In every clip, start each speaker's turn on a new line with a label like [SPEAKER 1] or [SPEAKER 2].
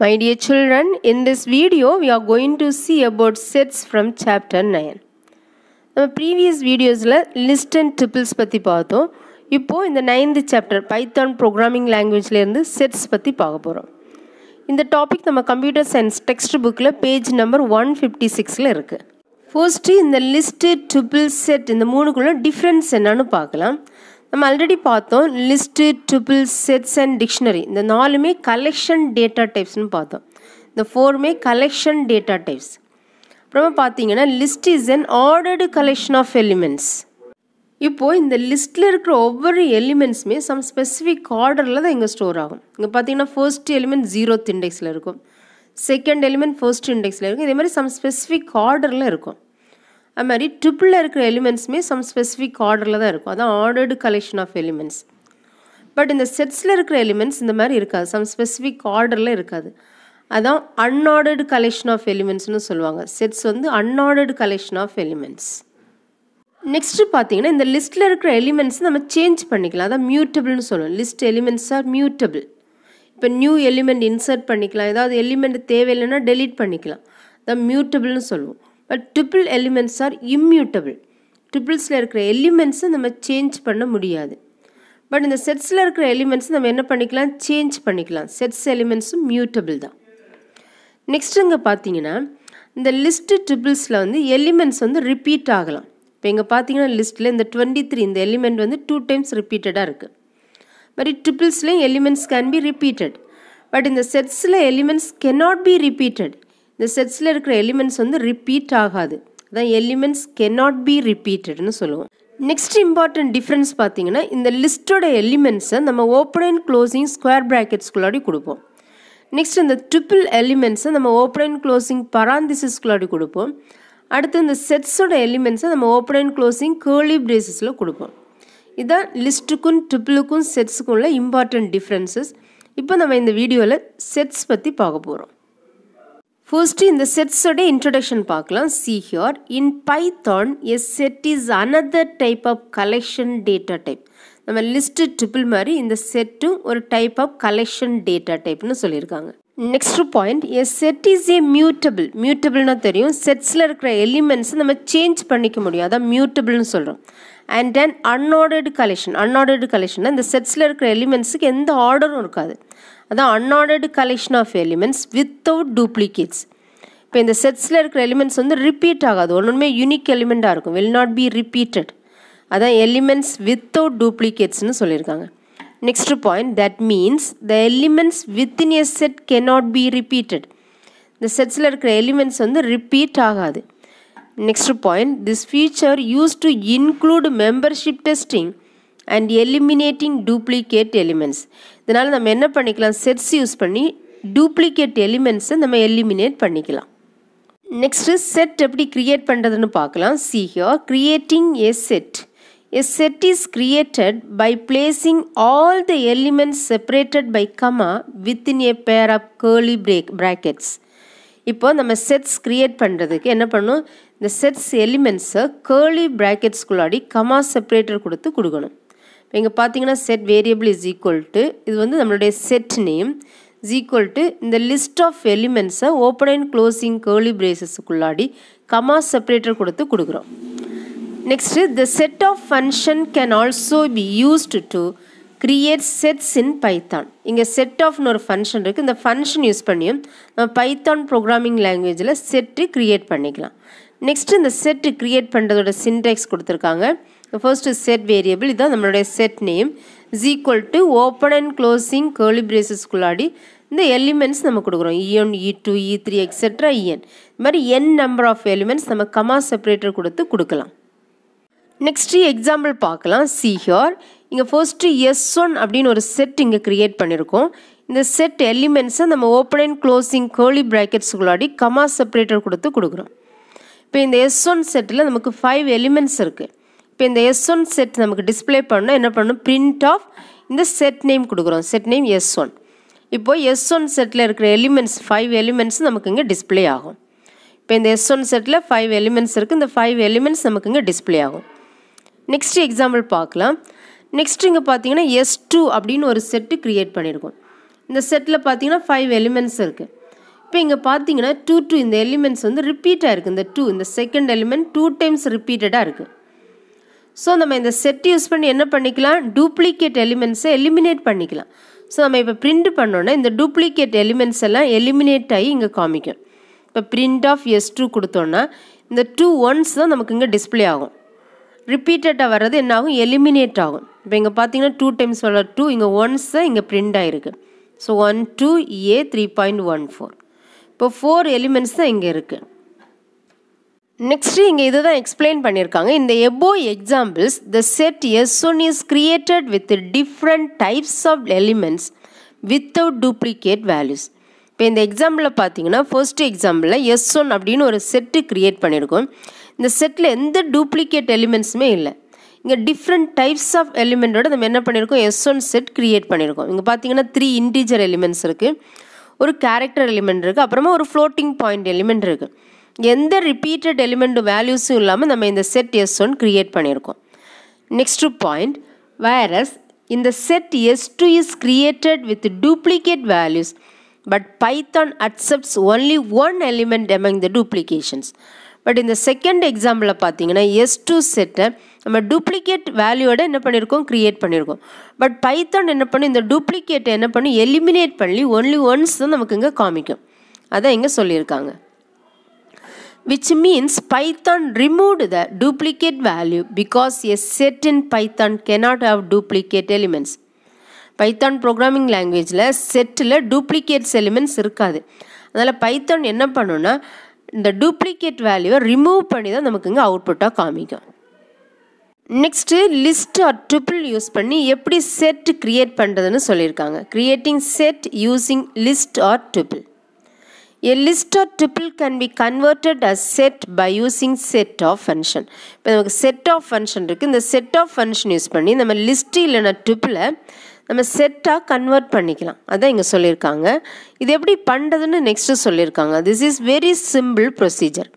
[SPEAKER 1] My dear children, in this video we are going to see about sets from chapter 9. நம்ம previous வீடியோஸில் list and triples பற்றி பார்த்தோம். இப்போது இந்த ninth chapter Python programming லாங்குவேஜ்லேருந்து sets பற்றி பார்க்க போகிறோம் இந்த டாபிக் நம்ம கம்ப்யூட்டர் சயின்ஸ் டெக்ஸ்ட் புக்கில் பேஜ் நம்பர் ஒன் ஃபிஃப்டி சிக்ஸில் இருக்குது ஃபர்ஸ்ட்டு இந்த லிஸ்ட்டு ட்ரிபிள் செட் இந்த மூணுக்குள்ள டிஃப்ரென்ஸ் என்னன்னு பார்க்கலாம். நம்ம ஆல்ரெடி பார்த்தோம் list triple sets and dictionary இந்த நாலுமே கலெக்ஷன் டேட்டா டைப்ஸ்னு பார்த்தோம். இந்த ஃபோருமே கலெக்ஷன் டேட்டா டைப்ஸ் அப்புறமா பார்த்தீங்கன்னா list is an ordered collection of elements இப்போது இந்த லிஸ்ட்டில் இருக்கிற ஒவ்வொரு எலிமெண்ட்ஸுமே சம் ஸ்பெசிஃபிக் ஆர்டரில் தான் இங்கே ஸ்டோர் ஆகும். இங்கே பார்த்தீங்கன்னா ஃபர்ஸ்ட் எலிமெண்ட் ஜீரோத் இண்டெக்ஸில் இருக்கும். செகண்ட் எலிமெண்ட் ஃபர்ஸ்ட் இண்டெக்ஸில் இருக்கும். இதே மாதிரி சம் ஸ்பெசிஃபிக் ஆர்டரில் இருக்கும். அது மாதிரி ட்ரிப்பிளில் இருக்கிற எலிமெண்ட்ஸுமே சம் ஸ்பெசிஃபிக் ஆர்டரில் தான் இருக்கும். அதான் ordered collection of elements but இந்த செட்ஸில் இருக்கிற எலிமெண்ட்ஸ் இந்த மாதிரி இருக்காது. சம் ஸ்பெசிஃபிக் ஆர்டரில் இருக்காது. அதான் அன்ஆர்டர்டு கலெக்ஷன் ஆஃப் எலிமெண்ட்ஸ்னு சொல்லுவாங்க. செட்ஸ் வந்து unordered collection of elements next பார்த்தீங்கன்னா இந்த லிஸ்ட்டில் இருக்கிற எலிமெண்ட்ஸ் நம்ம சேஞ்ச் பண்ணிக்கலாம். அதான் மியூட்டபிள்னு சொல்லுவோம். லிஸ்ட் எலிமெண்ட்ஸ் ஆர் மியூட்டபிள் இப்போ நியூ எலிமெண்ட் இன்சர்ட் பண்ணிக்கலாம். ஏதாவது எலிமெண்ட் தேவையில்லைன்னா டெலீட் பண்ணிக்கலாம். அதான் மியூட்டபிள்னு சொல்லுவோம். But triple elements are immutable ட்ரிபிள்ஸில் இருக்கிற எலிமெண்ட்ஸை நம்ம சேஞ்ச் பண்ண முடியாது. பட் இந்த செட்ஸில் இருக்கிற எலிமெண்ட்ஸ் நம்ம என்ன பண்ணிக்கலாம்? சேஞ்ச் பண்ணிக்கலாம். செட்ஸ் எலிமெண்ட்ஸும் மியூட்டபிள் தான். நெக்ஸ்ட் இங்கே பார்த்தீங்கன்னா இந்த லிஸ்ட்டு ட்ரிபிள்ஸில் வந்து எலிமெண்ட்ஸ் வந்து ரிப்பீட் ஆகலாம். இப்போ இங்கே பார்த்தீங்கன்னா லிஸ்ட்டில் இந்த டுவெண்ட்டி த்ரீ இந்த எலிமெண்ட் வந்து டூ டைம்ஸ் ரிப்பீட்டடாக இருக்குது but ட்ரிபிள்ஸ்லேயும் elements can be repeated but இந்த செட்ஸில் எலிமெண்ட்ஸ் கெனாட் பி ரிப்பீட்டட் இந்த செட்ஸில் இருக்கிற எலிமெண்ட்ஸ் வந்து ரிப்பீட் ஆகாது. அதான் எலிமெண்ட்ஸ் கெனாட் பி ரிப்பீட்டட்னு சொல்லுவோம். நெக்ஸ்ட் இம்பார்ட்டன்ட் டிஃப்ரென்ஸ் பார்த்தீங்கன்னா இந்த லிஸ்ட்டோட எலிமெண்ட்ஸை நம்ம ஓப்பன் அண்ட் க்ளோசிங் ஸ்கொயர் ப்ராக்கெட்ஸ்குள்ளாடி கொடுப்போம். நெக்ஸ்ட் இந்த ட்ரிபிள் எலிமெண்ட்ஸை நம்ம ஓப்பன் அண்ட் க்ளோசிங் பராந்திசிஸ்குள்ளாடி கொடுப்போம். அடுத்து இந்த செட்ஸோட எலிமெண்ட்ஸை நம்ம ஓப்பன் அண்ட் க்ளோசிங் கேர்லி பிரேசஸில் கொடுப்போம். இதுதான் லிஸ்ட்டுக்கும் ட்ரிப்பிளுக்கும் செட்ஸுக்கும் உள்ள இம்பார்ட்டன்ட் டிஃப்ரென்சஸ் இப்போ நம்ம இந்த வீடியோவில் செட்ஸ் பற்றி பார்க்க போகிறோம் ஃபர்ஸ்ட்டு இந்த செட்ஸோட இன்ட்ரடக்ஷன் பார்க்கலாம். See here in Python a set is another type of collection data type நம்ம லிஸ்ட்டு ட்ரிபிள் மாதிரி இந்த செட்டும் ஒரு டைப் ஆஃப் கலெக்ஷன் டேட்டா டைப்னு சொல்லியிருக்காங்க. Next point a set is a mutable மியூட்டபிள்னா தெரியும். செட்ஸில் இருக்கிற எலிமெண்ட்ஸ் நம்ம சேஞ்ச் பண்ணிக்க முடியும். அதான் மியூட்டபிள்னு சொல்கிறோம் and then unordered collection unordered collection இந்த செட்ஸில் இருக்கிற எலிமெண்ட்ஸுக்கு எந்த ஆர்டரும் இருக்காது. அதான் unordered collection of elements without duplicates இப்போ இந்த செட்ஸில் இருக்கிற எலிமெண்ட்ஸ் வந்து ரிப்பீட் ஆகாது. ஒன்றுமே யூனிக் எலிமெண்ட்டாக இருக்கும். வில் நாட் பி ரிப்பீட்டட் அதான் எலிமெண்ட்ஸ் வித்தவுட் டூப்ளிகேட்ஸ்னு சொல்லியிருக்காங்க. Next point that means the elements within a set cannot be repeated இந்த செட்ஸில் இருக்கிற எலிமெண்ட்ஸ் வந்து ரிப்பீட் ஆகாது. Next point this feature use to include membership testing and eliminating duplicate elements இதனால் நம்ம என்ன பண்ணிக்கலாம்? செட்ஸ் யூஸ் பண்ணி டூப்ளிகேட் எலிமெண்ட்ஸை நம்ம எலிமினேட் பண்ணிக்கலாம். நெக்ஸ்ட்டு செட் எப்படி க்ரியேட் பண்ணுறதுன்னு பார்க்கலாம். See here creating a set a set is created by placing all the elements separated by comma within a pair of curly break brackets இப்போ நம்ம sets create பண்ணுறதுக்கு என்ன பண்ணும் இந்த செட்ஸ் எலிமெண்ட்ஸை கேர்லி ப்ராக்கெட்ஸ்குள்ளாடி கமா செப்பரேட்டர் கொடுத்து கொடுக்கணும். இங்கே பார்த்தீங்கன்னா set variable is equal to இது வந்து நம்மளுடைய set name is equal to இந்த லிஸ்ட் ஆஃப் எலிமெண்ட்ஸை ஓப்பன் அண்ட் க்ளோசிங் கேர்லி பிரேசஸுக்குள்ளாடி கமா செப்பரேட்டர் கொடுத்து கொடுக்குறோம். Next the set of function can also be used to create sets in Python இங்கே set ஆஃப்னு ஒரு ஃபங்க்ஷன் இருக்குது இந்த ஃபங்க்ஷன் யூஸ் பண்ணியும் நம்ம பைத்தான் ப்ரோக்ராமிங் லாங்குவேஜில் செட்டு க்ரியேட் பண்ணிக்கலாம். நெக்ஸ்ட்டு இந்த செட்டு க்ரியேட் பண்ணுறதோட சின்டெக்ஸ் கொடுத்துருக்காங்க. ஃபர்ஸ்ட்டு செட் வேரியபிள் இதுதான் நம்மளுடைய set name is equal to open and closing curly பிரேசஸ்குள்ளாடி இந்த எலிமெண்ட்ஸ் நம்ம கொடுக்குறோம். E N E two E three etcetera E N இது மாதிரி என் நம்பர் ஆஃப் எலிமெண்ட்ஸ் நம்ம கமா செப்பரேட்டர் கொடுத்து கொடுக்கலாம். நெக்ஸ்ட்டு எக்ஸாம்பிள் பார்க்கலாம். சி ஹியர் இங்கே ஃபர்ஸ்ட்டு எஸ் ஒன் அப்படின்னு ஒரு செட் இங்கே க்ரியேட் பண்ணியிருக்கோம் இந்த செட் எலிமெண்ட்ஸை நம்ம ஓப்பன் அண்ட் க்ளோசிங் கேர்லி ப்ராக்கெட்ஸுக்குள்ளாடி கமா செப்பரேட்டர் கொடுத்து கொடுக்குறோம். இப்போ இந்த எஸ் ஒன் செட்டில் நமக்கு ஃபைவ் எலிமெண்ட்ஸ் இருக்குது இப்போ இந்த எஸ் ஒன் செட் நமக்கு டிஸ்பிளே பண்ணால் என்ன பண்ணணும்? பிரிண்ட் ஆஃப் இந்த செட் நேம் கொடுக்குறோம். செட் நேம் எஸ் ஒன் இப்போது எஸ் ஒன் செட்டில் இருக்கிற எலிமெண்ட்ஸ் ஃபைவ் எலிமெண்ட்ஸ் நமக்கு இங்கே டிஸ்பிளே ஆகும். இப்போ இந்த எஸ் ஒன் செட்டில் ஃபைவ் எலிமெண்ட்ஸ் இருக்குது இந்த ஃபைவ் எலிமெண்ட்ஸ் நமக்கு இங்கே டிஸ்பிளே ஆகும். நெக்ஸ்ட் எக்ஸாம்பிள் பார்க்கலாம். நெக்ஸ்ட் இங்கே பார்த்தீங்கன்னா எஸ் டூ அப்படின்னு ஒரு செட்டு க்ரியேட் பண்ணியிருக்கோம் இந்த செட்டில் பார்த்தீங்கன்னா ஃபைவ் எலிமெண்ட்ஸ் இருக்குது இப்போ இங்கே பார்த்தீங்கன்னா டூ டூ இந்த எலிமெண்ட்ஸ் வந்து ரிப்பீட்டாக இருக்குது இந்த டூ இந்த செகண்ட் எலிமெண்ட் டூ டைம்ஸ் ரிப்பீட்டடாக இருக்குது ஸோ நம்ம இந்த செட் யூஸ் பண்ணி என்ன பண்ணிக்கலாம்? டூப்ளிகேட் எலிமெண்ட்ஸை எலிமினேட் பண்ணிக்கலாம். ஸோ நம்ம இப்போ பிரிண்ட் பண்ணோன்னா இந்த டூப்ளிகேட் எலிமெண்ட்ஸ் எல்லாம் எலிமினேட் ஆகி இங்கே காமிக்கும். இப்போ பிரிண்ட் ஆஃப் எஸ் டூ கொடுத்தோன்னா இந்த டூ ஒன்ஸ் தான் நமக்கு இங்கே டிஸ்பிளே ஆகும். ரிப்பீட்டடாக வர்றது என்ன ஆகும்? எலிமினேட் ஆகும். இப்போ இங்கே பார்த்தீங்கன்னா டூ டைம்ஸ் வர டூ இங்கே ஒன்ஸ் தான் இங்கே பிரிண்ட் ஆகிருக்கு so one two A three point one four இப்போ ஃபோர் எலிமெண்ட்ஸ் தான் இங்கே இருக்குது நெக்ஸ்ட்டு இங்கே இதை தான் எக்ஸ்பிளைன் பண்ணியிருக்காங்க இந்த above examples the set S one is created with different types of elements without duplicate values இப்போ இந்த எக்ஸாம்பிளில் பார்த்தீங்கன்னா ஃபர்ஸ்ட் எக்ஸாம்பிளில் எஸ் ஒன் அப்படின்னு ஒரு செட்டு க்ரியேட் பண்ணியிருக்கோம் இந்த செட்டில் எந்த டூப்ளிகேட் எலிமெண்ட்ஸுமே இல்லை. இங்கே டிஃப்ரெண்ட் டைப்ஸ் ஆஃப் எலிமெண்ட்டோட நம்ம என்ன பண்ணியிருக்கோம் எஸ் ஒன் செட் க்ரியேட் பண்ணியிருக்கோம் இங்கே பார்த்தீங்கன்னா த்ரீ இன்டீஜர் எலிமெண்ட்ஸ் இருக்குது ஒரு கேரக்டர் எலிமெண்ட் இருக்குது அப்புறமா ஒரு ஃப்ளோட்டிங் பாயிண்ட் எலிமெண்ட் இருக்குது எந்த ரிப்பீட்டட் எலிமெண்ட் வேல்யூஸும் இல்லாமல் நம்ம இந்த செட் எஸ் ஒன் க்ரியேட் பண்ணியிருக்கோம். நெக்ஸ்ட்டு பாயிண்ட் வைரஸ் இந்த set S two is created with duplicate values but Python accepts only one element among the duplications but இந்த செகண்ட் எக்ஸாம்பிளில் பார்த்தீங்கன்னா எஸ் டூ செட்டை நம்ம டூப்ளிகேட் வேல்யூவோட என்ன பண்ணியிருக்கோம்? க்ரியேட் பண்ணியிருக்கோம். பட் பைத்தான் என்ன பண்ணி இந்த டூப்ளிகேட்டை என்ன பண்ணி எலிமினேட் பண்ணி ஒன்லி ஒன்ஸ் தான் நமக்கு இங்கே காமிக்கும். அதான் இங்கே சொல்லியிருக்காங்க. Which means Python removed the duplicate value because a set in Python cannot have duplicate elements. Python programming லாங்குவேஜில் செட்டில் டூப்ளிகேட்ஸ் எலிமெண்ட்ஸ் இருக்காது. அதனால் பைத்தான் என்ன பண்ணுன்னா இந்த டூப்ளிகேட் வேல்யூவை ரிமூவ் பண்ணி தான் நமக்கு இங்கே அவுட்புட்டாக காமிக்கும். Next list or triple use பண்ணி எப்படி செட் க்ரியேட் பண்ணுறதுன்னு சொல்லியிருக்காங்க. Creating set using list or triple A list or tuple can be converted as set by using set of function. இப்போ நமக்கு set of function இருக்குது இந்த set of function யூஸ் பண்ணி நம்ம லிஸ்ட் இல்லைனா டுப்பில் நம்ம செட்டாக கன்வெர்ட் பண்ணிக்கலாம். அதான் இங்கே சொல்லியிருக்காங்க. இது எப்படி பண்ணுறதுன்னு நெக்ஸ்ட்டு சொல்லியிருக்காங்க. This is very simple procedure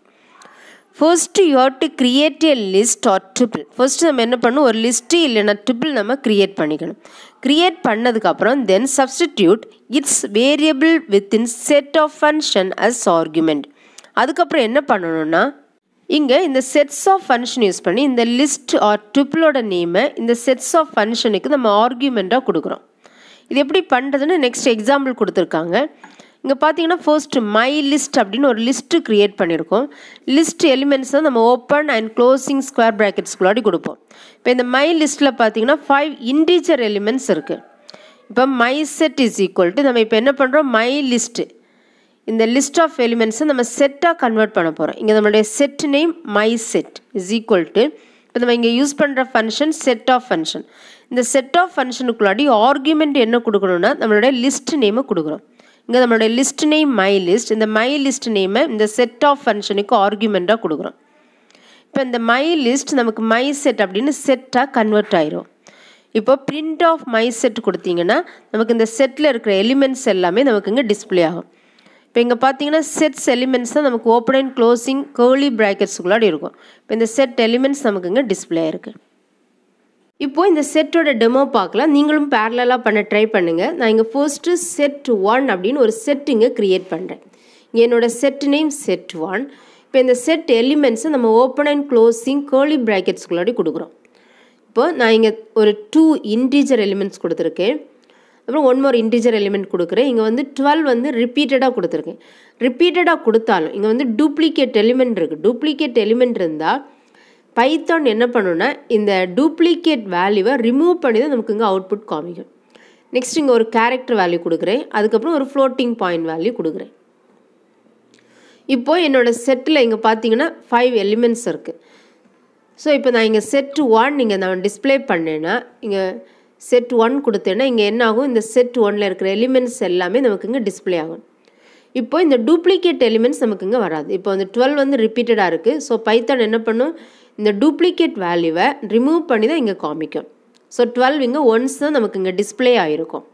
[SPEAKER 1] first you have to create a list or triple first நம்ம என்ன பண்ணணும்? ஒரு லிஸ்ட்டு இல்லைன்னா ட்ரிபிள் நம்ம கிரியேட் பண்ணிக்கணும். கிரியேட் பண்ணதுக்கப்புறம் then substitute its variable within set of function as argument அதுக்கப்புறம் என்ன பண்ணணும்னா இங்கே இந்த செட்ஸ் ஆஃப் ஃபங்க்ஷன் யூஸ் பண்ணி இந்த லிஸ்ட் ஆர் ட்ரிபிளோட நேமை இந்த செட்ஸ் ஆஃப் ஃபங்க்ஷனுக்கு நம்ம ஆர்குமெண்ட்டாக கொடுக்குறோம். இது எப்படி பண்ணுறதுன்னு நெக்ஸ்ட் எக்ஸாம்பிள் கொடுத்துருக்காங்க. இங்கே பார்த்தீங்கன்னா ஃபர்ஸ்ட் மை லிஸ்ட் அப்படின்னு ஒரு லிஸ்ட்டு க்ரியேட் பண்ணியிருக்கோம் லிஸ்ட் எலிமெண்ட்ஸ் தான் நம்ம ஓப்பன் அண்ட் க்ளோசிங் ஸ்கொயர் ப்ராக்கெட்ஸ்குள்ளாடி கொடுப்போம். இப்போ இந்த மை லிஸ்ட்டில் பார்த்தீங்கன்னா ஃபைவ் இன்டீஜர் எலிமெண்ட்ஸ் இருக்குது இப்போ my set is equal to நம்ம இப்போ என்ன பண்ணுறோம் மை லிஸ்ட்டு இந்த லிஸ்ட் ஆஃப் எலிமெண்ட்ஸை நம்ம செட்டாக கன்வெர்ட் பண்ண போகிறோம் இங்கே நம்மளுடைய set name my set is equal to இப்போ நம்ம இங்கே யூஸ் பண்ணுற ஃபங்க்ஷன் செட் ஆஃப் ஃபங்க்ஷன் இந்த செட் ஆஃப் ஃபங்க்ஷனுக்குள்ளாடி ஆர்குமெண்ட் என்ன கொடுக்கணும்னா நம்மளுடைய லிஸ்ட் நேமை கொடுக்குறோம். இங்கே நம்மளுடைய லிஸ்ட் நேம் மை லிஸ்ட் இந்த மை லிஸ்ட் நேமை இந்த செட் ஆஃப் ஃபங்க்ஷனுக்கு ஆர்குமெண்ட்டாக கொடுக்குறோம். இப்போ இந்த மை லிஸ்ட் நமக்கு மை செட் அப்படின்னு செட்டாக கன்வெர்ட் ஆயிரும். இப்போ பிரிண்ட் ஆஃப் மை செட் கொடுத்தீங்கன்னா நமக்கு இந்த செட்டில் இருக்கிற எலிமெண்ட்ஸ் எல்லாமே நமக்கு இங்கே டிஸ்பிளே ஆகும். இப்போ இங்கே பார்த்தீங்கன்னா செட்ஸ் எலிமெண்ட்ஸ் தான் நமக்கு ஓப்பன் அண்ட் க்ளோசிங் கேர்லி ப்ராக்கெட்ஸுக்குள்ளாடி இருக்கும். இப்போ இந்த செட் எலிமெண்ட்ஸ் நமக்கு இங்கே டிஸ்பிளே ஆயிருக்கு. இப்போ இந்த செட்டோட டெமோ பார்க்கலாம். நீங்களும் பேரலாக பண்ண ட்ரை பண்ணுங்கள் நான் இங்கே ஃபர்ஸ்ட்டு செட் ஒன் அப்படின்னு ஒரு செட் இங்கே க்ரியேட் பண்ணுறேன் இங்கே என்னோடய செட் நேம் செட் ஒன் இப்போ இந்த செட் எலிமெண்ட்ஸை நம்ம ஓப்பன் அண்ட் க்ளோஸிங் கேர்லி ப்ராக்கெட்ஸ்குள்ளாடி கொடுக்குறோம். இப்போ நான் இங்கே ஒரு டூ இன்டீஜர் எலிமெண்ட்ஸ் கொடுத்துருக்கேன். அப்புறம் ஒன் மோர் இன்டீஜர் எலிமெண்ட் கொடுக்குறேன். இங்கே வந்து டுவெல் வந்து ரிப்பீட்டடாக கொடுத்துருக்கேன். ரிப்பீட்டடாக கொடுத்தாலும் இங்கே வந்து டூப்ளிகேட் எலிமெண்ட் இருக்குது டூப்ளிகேட் எலிமெண்ட் இருந்தால் பைத்தான் என்ன பண்ணுன்னா இந்த டூப்ளிகேட் வேல்யூவை ரிமூவ் பண்ணி தான் நமக்கு இங்கே அவுட்புட் காமிக்கும். நெக்ஸ்ட் இங்கே ஒரு கேரக்டர் வேல்யூ கொடுக்குறேன். அதுக்கப்புறம் ஒரு ஃப்ளோட்டிங் பாயிண்ட் வேல்யூ கொடுக்குறேன். இப்போது என்னோடய செட்டில் இங்கே பார்த்தீங்கன்னா ஃபைவ் எலிமெண்ட்ஸ் இருக்குது ஸோ இப்போ நான் இங்கே செட் ஒன் இங்கே நான் டிஸ்பிளே பண்ணேன்னா இங்கே செட் ஒன் கொடுத்தேன்னா இங்கே என்ன ஆகும்? இந்த செட் ஒனில் இருக்கிற எலிமெண்ட்ஸ் எல்லாமே நமக்கு இங்கே டிஸ்பிளே ஆகும். இப்போ இந்த டூப்ளிகேட் எலிமெண்ட்ஸ் நமக்கு இங்கே வராது. இப்போ அந்த டுவெல் வந்து ரிப்பீட்டடாக இருக்குது ஸோ பைத்தான் என்ன பண்ணும்? இந்த டூப்ளிகேட் வேல்யூவை ரிமூவ் பண்ணி தான் இங்கே காமிக்கும். ஸோ டுவெல் இங்கே ஒன்ஸ் தான் நமக்கு இங்கே டிஸ்பிளே ஆகிருக்கும்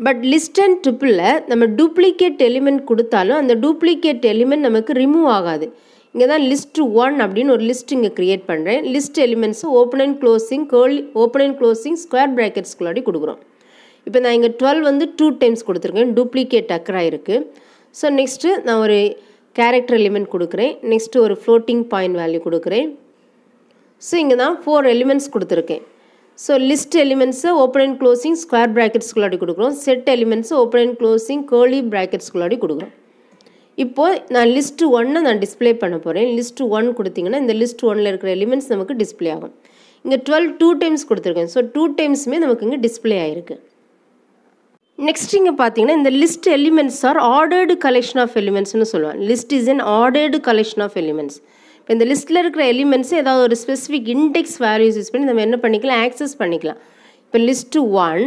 [SPEAKER 1] பட் லிஸ்ட் அண்ட் ட்ரிப்பிளில் நம்ம டூப்ளிகேட் எலிமெண்ட் கொடுத்தாலும் அந்த டூப்ளிகேட் எலிமெண்ட் நமக்கு ரிமூவ் ஆகாது. இங்கே தான் லிஸ்ட் ஒன் அப்படின்னு ஒரு லிஸ்ட் இங்கே க்ரியேட் பண்ணுறேன் list elements open and closing curly open and closing square ப்ராக்கெட்ஸ்குள்ளாடி கொடுக்குறோம். இப்போ நான் இங்கே டுவெல் வந்து டூ டைம்ஸ் கொடுத்துருக்கேன். டூப்ளிகேட் அக்கராக இருக்குது ஸோ நெக்ஸ்ட்டு நான் ஒரு கேரக்டர் எலிமெண்ட் கொடுக்குறேன். நெக்ஸ்ட்டு ஒரு ஃப்ளோட்டிங் பாயிண்ட் வேல்யூ கொடுக்குறேன். ஸோ இங்கே தான் ஃபோர் எலிமெண்ட்ஸ் கொடுத்துருக்கேன். ஸோ லிஸ்ட் எலிமெண்ட்ஸை ஓப்பன் அண்ட் க்ளோசிங் ஸ்கொயர் ப்ராக்கெட்ஸ்குள்ளாடி கொடுக்குறோம். செட் எலிமெண்ட்ஸை ஓப்பன் அண்ட் க்ளோசிங் கேர்லி ப்ராக்கெட்ஸ்குள்ளாடி கொடுக்குறோம். இப்போது நான் லிஸ்ட்டு ஒன்னை நான் டிஸ்பிளே பண்ண போகிறேன் லிஸ்ட்டு ஒன் கொடுத்தீங்கன்னா இந்த லிஸ்ட் ஒனில் இருக்கிற எலிமெண்ட்ஸ் நமக்கு டிஸ்பிளே ஆகும். இங்கே டுவெல் டூ டைம்ஸ் கொடுத்துருக்கேன். ஸோ டூ டைம்ஸுமே நமக்கு இங்கே டிஸ்பிளே ஆகிருக்கு நெக்ஸ்ட் இங்கே பார்த்தீங்கன்னா இந்த list elements are ordered collection of எலிமெண்ட்ஸ்னு சொல்லுவாங்க. List is an ordered collection of elements இப்போ இந்த லிஸ்ட்டில் இருக்கிற எலிமெண்ட்ஸ் ஏதாவது ஒரு ஸ்பெசிஃபிக் இண்டெக்ஸ் வேல்யூஸ் யூஸ் பண்ணி நம்ம என்ன பண்ணிக்கலாம்? ஆக்சஸ் பண்ணிக்கலாம். இப்போ லிஸ்ட்டு ஒன்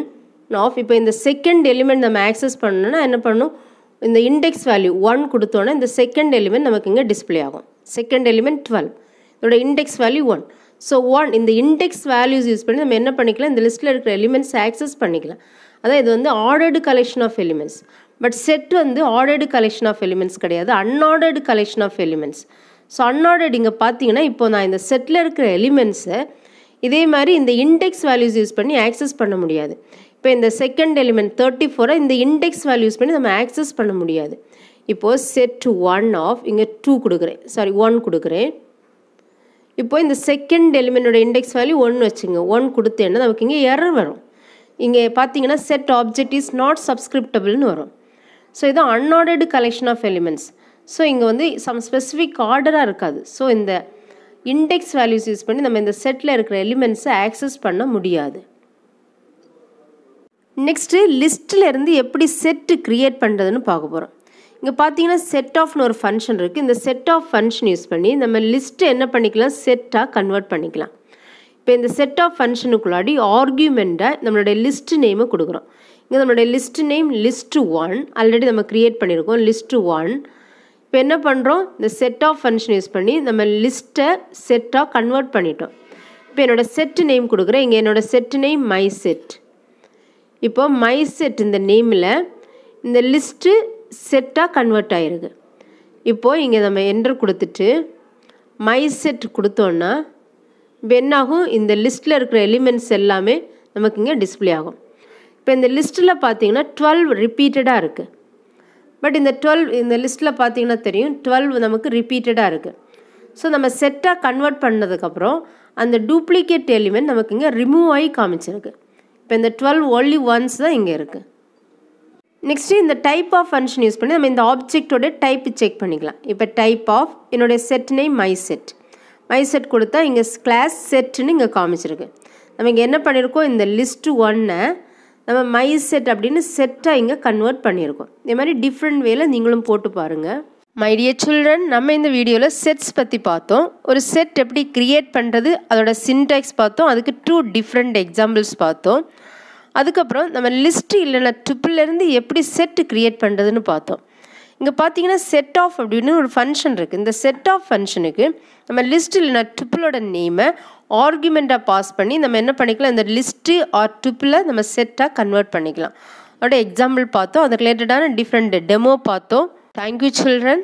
[SPEAKER 1] ஆஃப் இப்போ இந்த செகண்ட் எலிமெண்ட் நம்ம ஆக்சஸ் பண்ணணும்னா என்ன பண்ணணும் இந்த இண்டெக்ஸ் வேல்யூ ஒன் கொடுத்தோன்னா இந்த செகண்ட் எலிமெண்ட் நமக்கு இங்கே டிஸ்பிளே ஆகும். செகண்ட் எலிமெண்ட் டுவெல் இதோட index value one so one இந்த இண்டெக்ஸ் வேல்யூஸ் யூஸ் பண்ணி நம்ம என்ன பண்ணிக்கலாம்? இந்த லிஸ்ட்டில் இருக்கிற எலிமெண்ட்ஸ் ஆக்சஸ் பண்ணிக்கலாம். அதான் இது வந்து ordered collection of elements but set வந்து ஆர்டர்டு கலெக்ஷன் ஆஃப் எலிமெண்ட்ஸ் கிடையாது. Unordered collection of elements so unordered இங்கே பார்த்தீங்கன்னா இப்போ நான் இந்த செட்டில் இருக்கிற எலிமெண்ட்ஸை இதே மாதிரி இந்த இண்டெக்ஸ் வேல்யூஸ் யூஸ் பண்ணி ஆக்சஸ் பண்ண முடியாது. இப்போ இந்த செகண்ட் எலிமெண்ட் தேர்ட்டி ஃபோரை இந்த இண்டெக்ஸ் வேல்யூஸ் பண்ணி நம்ம ஆக்சஸ் பண்ண முடியாது. இப்போது செட் ஒன் ஆஃப் இங்கே டூ கொடுக்குறேன். சாரி ஒன் கொடுக்குறேன். இப்போ இந்த செகண்ட் எலிமெண்டோட இண்டெக்ஸ் வேல்யூ ஒன்று வச்சுங்க. ஒன் கொடுத்தேன்னா நமக்கு இங்கே எரர் வரும். இங்கே பார்த்தீங்கன்னா செட் ஆப்ஜெக்ட் இஸ் நாட் சப்ஸ்கிரிப்டபிள்னு வரும். ஸோ இது unordered collection of elements so இங்கே வந்து சம் ஸ்பெசிஃபிக் ஆர்டராக இருக்காது. ஸோ இந்த இண்டெக்ஸ் வேல்யூஸ் யூஸ் பண்ணி நம்ம இந்த செட்டில் இருக்கிற எலிமெண்ட்ஸை ஆக்சஸ் பண்ண முடியாது. நெக்ஸ்ட்டு லிஸ்ட்டில் இருந்து எப்படி செட்டு க்ரியேட் பண்ணுறதுன்னு பார்க்க போகிறோம் இங்கே பார்த்தீங்கன்னா செட் ஆஃப்னு ஒரு ஃபங்க்ஷன் இருக்குது இந்த செட் ஆஃப் ஃபங்க்ஷன் யூஸ் பண்ணி நம்ம லிஸ்ட்டு என்ன பண்ணிக்கலாம்? செட்டாக கன்வெர்ட் பண்ணிக்கலாம். இப்போ இந்த செட் ஆஃப் ஃபங்க்ஷனுக்குள்ளாடி ஆர்கியூமெண்ட்டை நம்மளுடைய லிஸ்ட் நேமை கொடுக்குறோம். இங்கே நம்மளுடைய list name list one already நம்ம க்ரியேட் பண்ணியிருக்கோம் லிஸ்ட்டு ஒன் இப்போ என்ன பண்ணுறோம் இந்த செட் ஆஃப் ஃபங்க்ஷன் யூஸ் பண்ணி நம்ம லிஸ்ட்டை செட்டாக கன்வெர்ட் பண்ணிட்டோம். இப்போ என்னோடய செட்டு நேம் கொடுக்குறேன். இங்கே என்னோடய செட்டு நேம் மை செட் இப்போ மை செட் இந்த நேமில் இந்த லிஸ்ட்டு செட்டாக கன்வெர்ட் ஆகிருக்கு இப்போது இங்கே நம்ம என்ட்ரு கொடுத்துட்டு மை செட் கொடுத்தோன்னா இப்போ என்னாகும் இந்த லிஸ்ட்டில் இருக்கிற எலிமெண்ட்ஸ் எல்லாமே நமக்கு இங்கே டிஸ்பிளே ஆகும். இப்போ இந்த லிஸ்ட்டில் பார்த்தீங்கன்னா டுவெல் ரிப்பீட்டடாக இருக்குது பட் இந்த டுவெல் இந்த லிஸ்ட்டில் பார்த்தீங்கன்னா தெரியும் டுவெல் நமக்கு ரிப்பீட்டடாக இருக்குது ஸோ நம்ம செட்டாக கன்வெர்ட் பண்ணதுக்கப்புறம் அந்த டூப்ளிகேட் எலிமெண்ட் நமக்கு இங்கே ரிமூவ் ஆகி காமிச்சிருக்கு. இப்போ இந்த டுவெல் ஒன்லி ஒன்ஸ் தான் இங்கே இருக்குது நெக்ஸ்ட்டு இந்த டைப் ஆஃப் ஃபங்க்ஷன் யூஸ் பண்ணி நம்ம இந்த ஆப்ஜெக்டோட டைப் செக் பண்ணிக்கலாம். இப்போ டைப் ஆஃப் என்னுடைய set name my set my set கொடுத்தா இங்கே கிளாஸ் செட்டுன்னு இங்கே காமிச்சிருக்கு. நம்ம இங்கே என்ன பண்ணியிருக்கோம் இந்த லிஸ்ட்டு ஒன்னை நம்ம மை செட் அப்படின்னு செட்டாக இங்கே கன்வெர்ட் பண்ணியிருக்கோம் இதே மாதிரி டிஃப்ரெண்ட் வேல நீங்களும் போட்டு பாருங்கள் மைடிய சில்ட்ரன் நம்ம இந்த வீடியோவில் செட்ஸ் பற்றி பார்த்தோம். ஒரு செட் எப்படி க்ரியேட் பண்ணுறது அதோட சின்டாக்ஸ் பார்த்தோம். அதுக்கு டூ டிஃப்ரெண்ட் எக்ஸாம்பிள்ஸ் பார்த்தோம். அதுக்கப்புறம் நம்ம லிஸ்ட்டு இல்லைன்னா ட்ரிப்பிலேருந்து எப்படி செட் க்ரியேட் பண்ணுறதுன்னு பார்த்தோம். இங்கே பார்த்தீங்கன்னா செட் ஆஃப் அப்படின்னு ஒரு ஃபங்க்ஷன் இருக்குது இந்த செட் ஆஃப் ஃபங்க்ஷனுக்கு நம்ம லிஸ்ட் இல்லைனா ட்ரிப்பிளோட நேமை ஆர்குமெண்ட்டாக பாஸ் பண்ணி நம்ம என்ன பண்ணிக்கலாம்? இந்த லிஸ்ட்டு ஆர் ட்ரிப்பில் நம்ம செட்டாக கன்வெர்ட் பண்ணிக்கலாம். அதோட எக்ஸாம்பிள் பார்த்தோம். அது ரிலேட்டடான டிஃப்ரெண்ட் டெமோ பார்த்தோம். Thank you children